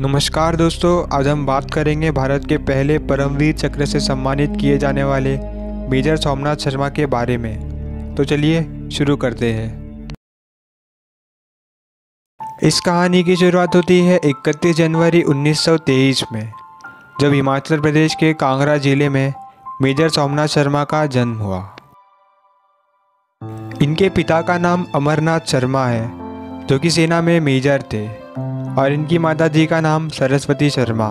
नमस्कार दोस्तों, आज हम बात करेंगे भारत के पहले परमवीर चक्र से सम्मानित किए जाने वाले मेजर सोमनाथ शर्मा के बारे में। तो चलिए शुरू करते हैं। इस कहानी की शुरुआत होती है 31 जनवरी 1923 में, जब हिमाचल प्रदेश के कांगड़ा ज़िले में मेजर सोमनाथ शर्मा का जन्म हुआ। इनके पिता का नाम अमरनाथ शर्मा है, जो कि सेना में मेजर थे। और इनकी माता जी का नाम सरस्वती शर्मा।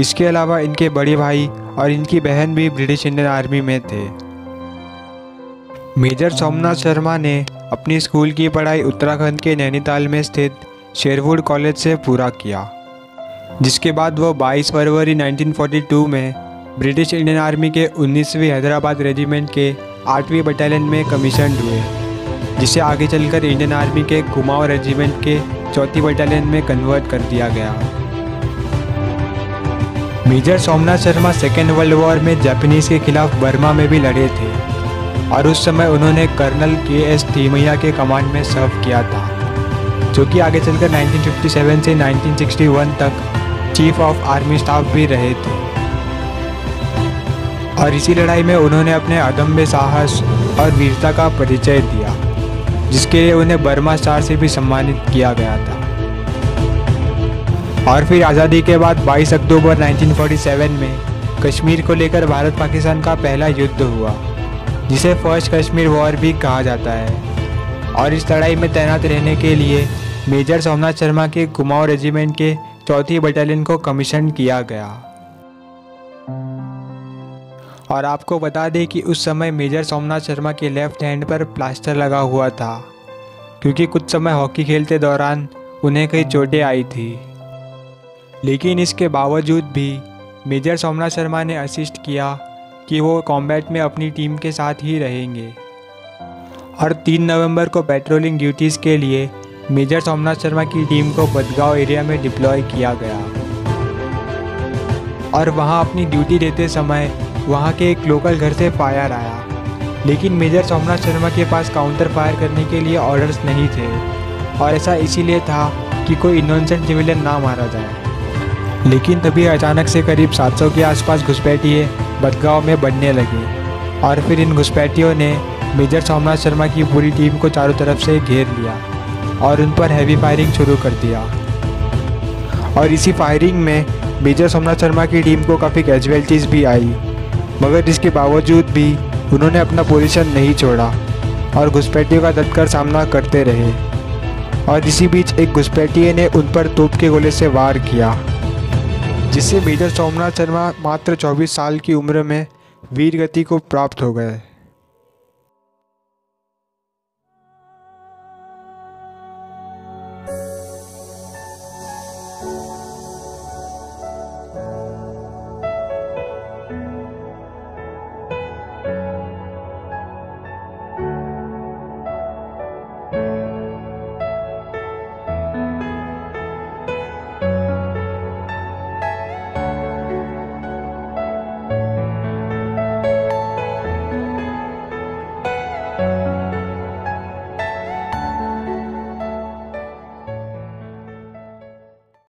इसके अलावा इनके बड़े भाई और इनकी बहन भी ब्रिटिश इंडियन आर्मी में थे। मेजर सोमनाथ शर्मा ने अपनी स्कूल की पढ़ाई उत्तराखंड के नैनीताल में स्थित शेरवुड कॉलेज से पूरा किया, जिसके बाद वो 22 फरवरी 1942 में ब्रिटिश इंडियन आर्मी के 19वीं हैदराबाद रेजिमेंट के आठवीं बटालियन में कमीशन हुए, जिसे आगे चलकर इंडियन आर्मी के कुमाऊं रेजिमेंट के चौथी बटालियन में कन्वर्ट कर दिया गया। Major Somnath Sharma second world war में जापानीज के खिलाफ बर्मा में भी लड़े थे और उस समय उन्होंने कर्नल के एस थीमैया के कमांड में सर्व किया था, जो कि आगे चलकर 1957 से 1961 तक चीफ ऑफ़ आर्मी स्टाफ भी रहे थे। और इसी लड़ाई में उन्होंने अपने अदम्य साहस और वीरता का परिचय दिया। जिसके लिए उन्हें बर्मा स्टार से भी सम्मानित किया गया था। और फिर आज़ादी के बाद 22 अक्टूबर 1947 में कश्मीर को लेकर भारत पाकिस्तान का पहला युद्ध हुआ, जिसे फ़र्स्ट कश्मीर वॉर भी कहा जाता है। और इस लड़ाई में तैनात रहने के लिए मेजर सोमनाथ शर्मा के कुमाऊं रेजिमेंट के चौथी बटालियन को कमीशन किया गया। और आपको बता दें कि उस समय मेजर सोमनाथ शर्मा के लेफ़्ट हैंड पर प्लास्टर लगा हुआ था, क्योंकि कुछ समय हॉकी खेलते दौरान उन्हें कई चोटें आई थी। लेकिन इसके बावजूद भी मेजर सोमनाथ शर्मा ने असिस्ट किया कि वो कॉम्बैट में अपनी टीम के साथ ही रहेंगे। और 3 नवंबर को पेट्रोलिंग ड्यूटीज़ के लिए मेजर सोमनाथ शर्मा की टीम को बदगांव एरिया में डिप्लॉय किया गया। और वहाँ अपनी ड्यूटी देते समय वहाँ के एक लोकल घर से फायर आया। लेकिन मेजर सोमनाथ शर्मा के पास काउंटर फायर करने के लिए ऑर्डर्स नहीं थे। और ऐसा इसीलिए था कि कोई इनोसेंट सिविलियन ना मारा जाए। लेकिन तभी अचानक से करीब 700 के आसपास घुसपैठिए बदगांव में बढ़ने लगे। और फिर इन घुसपैठियों ने मेजर सोमनाथ शर्मा की पूरी टीम को चारों तरफ़ से घेर लिया और उन पर हैवी फायरिंग शुरू कर दिया। और इसी फायरिंग में मेजर सोमनाथ शर्मा की टीम को काफ़ी कैजुअलिटीज़ भी आई। मगर इसके बावजूद भी उन्होंने अपना पोजीशन नहीं छोड़ा और घुसपैठियों का डटकर सामना करते रहे। और इसी बीच एक घुसपैठिए ने उन पर तोप के गोले से वार किया, जिससे मेजर सोमनाथ शर्मा मात्र 24 साल की उम्र में वीरगति को प्राप्त हो गए।